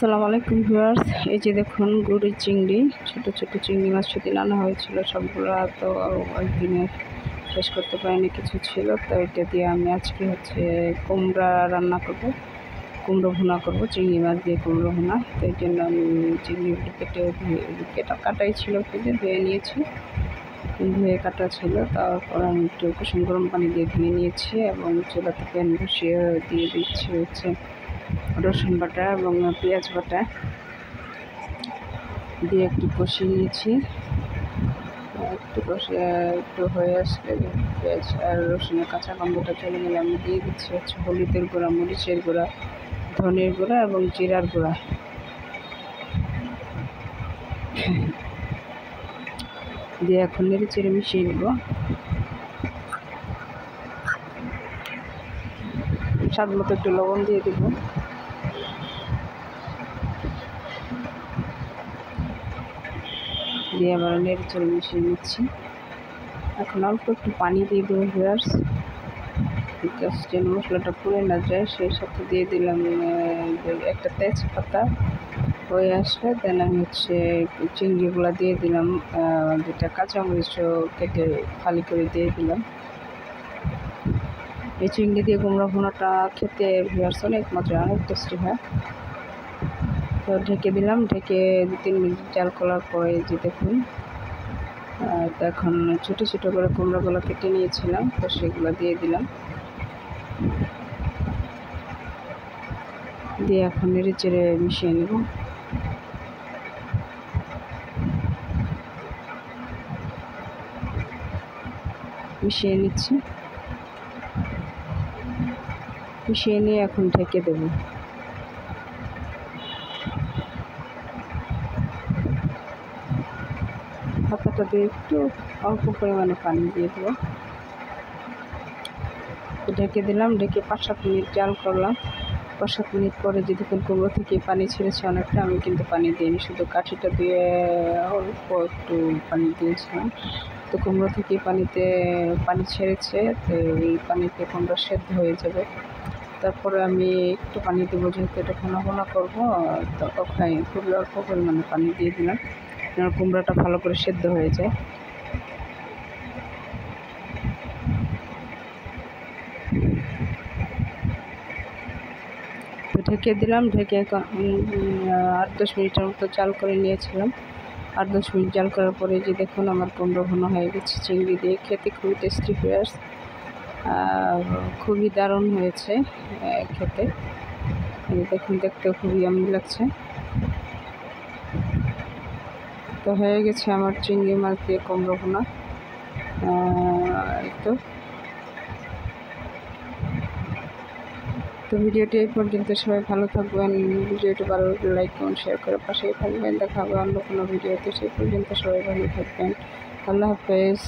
আসসালামু আলাইকুম ভিউয়ার্স, এই যে দেখুন গুড়ি চিংড়ি, ছোট ছোট চিংড়ি মাছ সেদিন আনা হয়েছিল সবগুলো তো একদিনে শেষ করতে পারিনি, কিছু ছিল, তো এটা দিয়ে আমি আজকে হচ্ছে কুমড়া রান্না করব, কুমড়ো ভুনা করব, চিংড়ি মাছ দিয়ে কুমড়ো ভুনা। তো এই জন্য আমি চিংড়িগুলো কেটে কেটা কাটাই ছিল, কেটে ধুয়ে নিয়েছি। ধুয়ে কাটা ছিল, তারপর আমি একটু কুসুম গরম পানি দিয়ে ধুয়ে নিয়েছি এবং চুলাতে প্যান বসিয়ে দিয়ে দিচ্ছি হচ্ছে রসুন বাটা এবং পেঁয়াজ বাটা দিয়ে একটু কষিয়ে নিয়েছি। একটু কষে একটু হয়ে আসলে পেঁয়াজ আর রসুনের কাঁচা গন্ধটা চলে গেলে আমি দিয়ে দিচ্ছি হচ্ছে হলুদের গুঁড়া, মরিচের গুঁড়া, ধনের গুঁড়া এবং জিরার গুঁড়া। দিয়ে এখন নেড়ে চেড়ে মিশিয়ে নেব। স্বাদ মতো একটু লবণ দিয়ে দেবো। দিয়ে আবার নেড়ে চেড়ে মিশিয়ে নিচ্ছি। এখন অল্প একটু পানি দিয়ে দেবো ভিউয়ার্স বিকজ যেন মশলাটা পুড়ে না যায়, সেই সাথে দিয়ে দিলাম একটা তেজপাতা হয়ে আসলে দেন আমি হচ্ছে চিংড়িগুলো দিয়ে দিলাম যেটা কাঁচামরিচও কেটে খালি করে দিয়ে দিলাম। এই চিংড়ি দিয়ে কুমড়া ভুনাটা খেতে ভিউয়ার্স অনেক মজা, অনেক টেস্টি হয়। তো ঢেকে দিলাম, ঢেকে দু তিন মিনিট জাল করার পরে যে দেখুন তো এখন ছোটো ছোটো করে কুমড়োগুলো কেটে নিয়েছিলাম, তো সেগুলো দিয়ে দিলাম। দিয়ে এখন নেড়ে চেড়ে মিশিয়ে নেব। মিশিয়ে নিচ্ছি। মিশিয়ে নিয়ে এখন ঢেকে দেবো। পাতাটা দিয়ে একটু অল্প পরিমাণে পানি দিয়ে দেবো। ঢেকে দিলাম, ঢেকে পাঁচ সাত মিনিট জাল করলাম। পাঁচ সাত মিনিট পরে যদি কুমড়ো থেকে পানি ছেড়েছে অনেকটা, আমি কিন্তু পানি দিইনি, শুধু কাঠিটা দিয়ে অল্প একটু পানি দিয়েছিলাম। তো কুমড়ো থেকে পানিতে পানি ছেড়েছে, তো এই পানিতে কুমড়ো সেদ্ধ হয়ে যাবে। তারপরে আমি একটু পানি দেবো, যেহেতু এটা ঘন ঘন করব, তো ওখানে খুবই অল্প পরিমাণে পানি দিয়ে দিলাম। কুমড়োটা ভালো করে সেদ্ধ হয়ে যায় ঢেকে দিলাম, ঢেকে আট দশ মিনিটের মতো চাল করে নিয়েছিলাম। আট দশ মিনিট জাল করার পরে যে দেখুন আমার কুমড়ো ঘন হয়ে গেছে, চিংড়ি দিয়ে। খেতে খুবই টেস্টি ফ্রেশ খুবই দারুণ হয়েছে খেতে। দেখুন দেখতে খুবই আমি লাগছে। তো হয়ে গেছে আমার চিংড়ি মাছ দিয়ে কুমড়ো ভুনা। তো। তো ভিডিওটি এই পর্যন্ত, সবাই ভালো থাকবেন। ভিডিওটি ভালো লাইক করুন শেয়ার করে পাশেই থাকবেন। দেখা হবে অন্য কোনো ভিডিওতে, সেই পর্যন্ত সবাই ভালো থাকবেন। আল্লাহ হাফেজ।